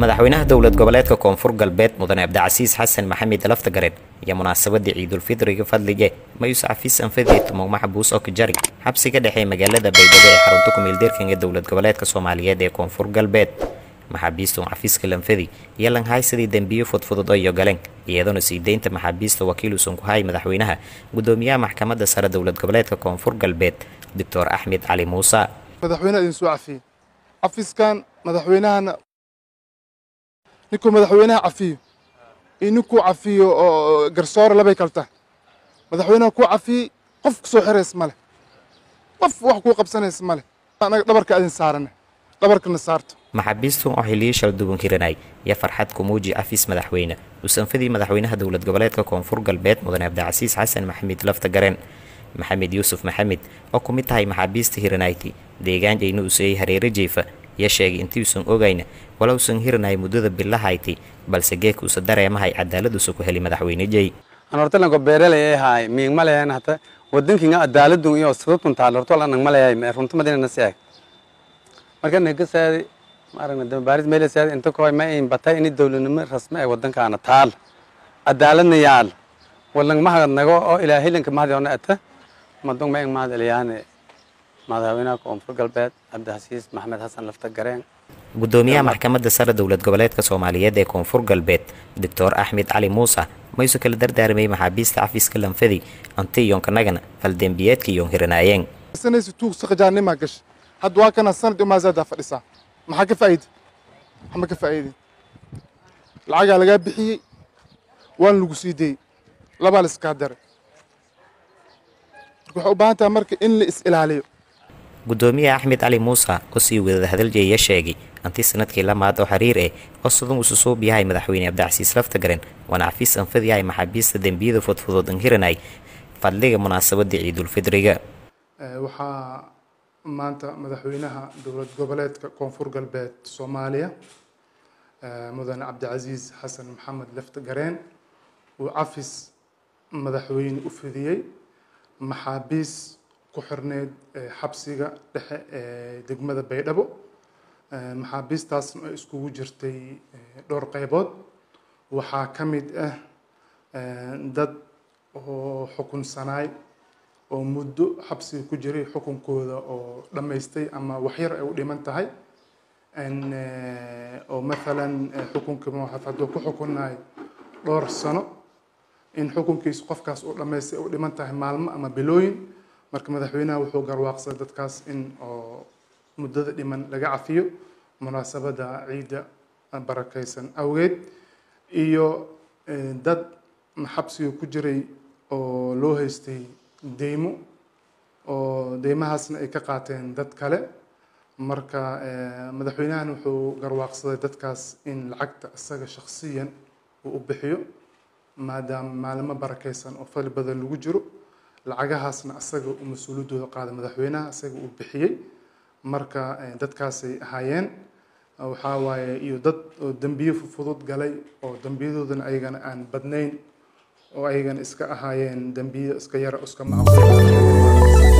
madaxweynaha dowlad goboleedka koonfur galbeed mudane cabdicasiis xasan maxamed laftagareed iyo munaasabadii ciidulfidriga fadlige mayus cafiis anfadii tumog maxbuus oo kajari xabsiga dhexe magaalada baydhabo ee xarunta kumeeldeerkan ee dowlad goboleedka soomaaliyeed ee koonfur galbeed. Maxaabiista cafiiska lanfadi iyo langhaysadii dembiyo fudfudud iyo galeen iyadoona sii deynta maxaabiista wakiil uusan ku hay madaxweynaha gudoomiyaha maxkamadda sare dowlad goboleedka koonfur galbeed doctor axmed cali muuse madaxweynaha idin soo cafiyey cafiskan madaxweynahana ninkuu madaxweynaha cafiyo. Iyo ninkuu cafiyo oo garsoore labay kala madaxweynaha kuu cafiyey qof ku soo xirays ma qof wax kuu qabsanays ma anaga dhabarka idin saarane. Dhabarkana saarto. Maxaabiistun oo xiliyo shal duwan kiranay iyo farxad kumuuji cafis madaxweyne. Usanfadii madaxweynaha dowlad goboleedka koonfur galbeed mudane cabdicasiis xasan maxamed laftagareen maxamed yuusuf maxamed oo ku mid tahay maxaabiista hiranayti. Deegaan jayna useeyey hareere jeefa. Iyo sheegay intiiusan ogayna walowsan hiranay muddada bilahayti balse geekuusa dareemahay cadaaladduusa ku heli madaxweyne jey an hortalanko beerelay ay haay miig ma hata wadankinga adaaladun iyo sababtun taal anag ma leeyahay me runta madina naseeg marka naga saadi maaragna dambaaris meela saadi inta koy ma in batay ini dowladnimo rasmi ay wadankaana taal. Adaaladna yaal. Walang oo ilaa hilanka yoona ata. Madung ma ing mahad eliyaane. Madaxweynaha koonfur galbeed cabdicasiis maxamed xasan lafta gareen gudoomiyaha maxkamadda sare dowlad goboleedka soomaaliyeed ee koonfur galbeed doctor axmed cali muuse maysu kala dardaarmay maxaabiista cafiiska lanfadi anti iyoonkanagana faldembiyeedka iyoon hiranaayeen sanaysi tuug saqajaanimaa gashay hadda waa kana sanad umaasadaa fadhisaa maxaa ka faa'iidi waxma ka faa'iidin lacagaa lagaa bixiyey waan lagu sii deyey labaa la iskaa daray marka waxay u baahan tahay marka in la is ilaaliyo gudoomiyaha axmed cali muuse oo sii waddada hadaljeeya sheegay anti sannadkii lamaad oo xiriir eh oo sidan usu suub yahay madaxweyne cabdicasiis laftagaren waana cafiis anfadi yahay maxaabiista dembiyada fudfudud an hiranay fadliga munaasabada ciidulfidriga. Waxaa maanta madaxweynaha dowlad goboleedka koonfur galbeed soomaaliya mudane cabdicasiis xasan maxamed laftagareen uu cafis madaxweyne u fidiyey maxaabiis ku xirneyd xabsiga dhexe ee degmada baydhabo maxaabiistaasna ay iskugu jirtay dhowr qaybood. Waxaa ka mid ah dad oo xukunsanaay oo muddo xabsiga ku jiray xukunkooda oo dhammaystay ama waxyar ay u dhiman tahay. Oo mathalan xukunka hadduu ku xukunaay dhowr sano in xukunkiisu qofkaas uu dhammaystay u dhiman tahay maalmo ama bilooyin. Marka madaxweynaha wuxuu garwaaqsaday dadkaas in oo muddada dhiman laga cafiyo munaasabada ciidda barakaysan awgeed iyo dad xabsiga ku jiray oo loo haystay deymo oo deymahaasna ay ka qaateen dad kale. Marka madaxweynahan wuxuu garwaaqsaday dadkaas in lacagta isaga shakhsiyan uu u bixiyo maadaama maalimo barakaysan oo fali badan lagu jiro. Lacagahaasna asaga uu mas'uuliyaddooda qaaday madaxweynaha asaga uu bixiyey marka dadkaasay ahaayeen waxaa waaye iyo dad oo dembiyo fudud galay oo dembiyadoodana ayagana aan badnayn oo ayagana iska ahaayeen dembiyo iska yara iska macquul